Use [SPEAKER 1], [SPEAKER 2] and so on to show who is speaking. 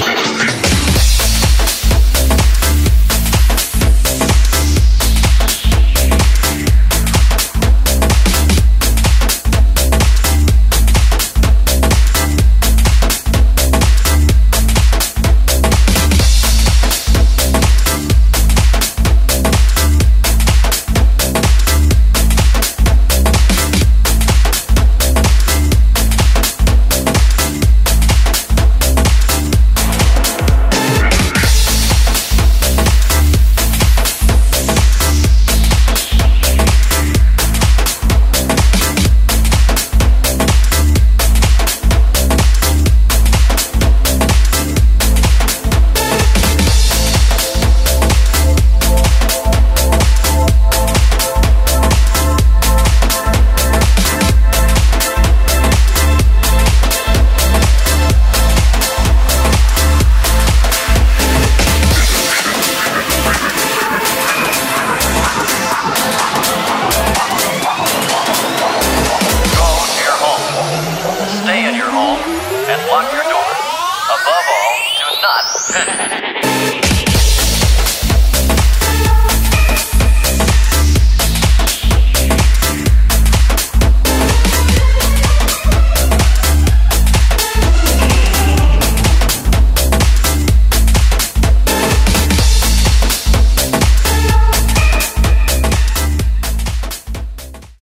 [SPEAKER 1] Go nuts.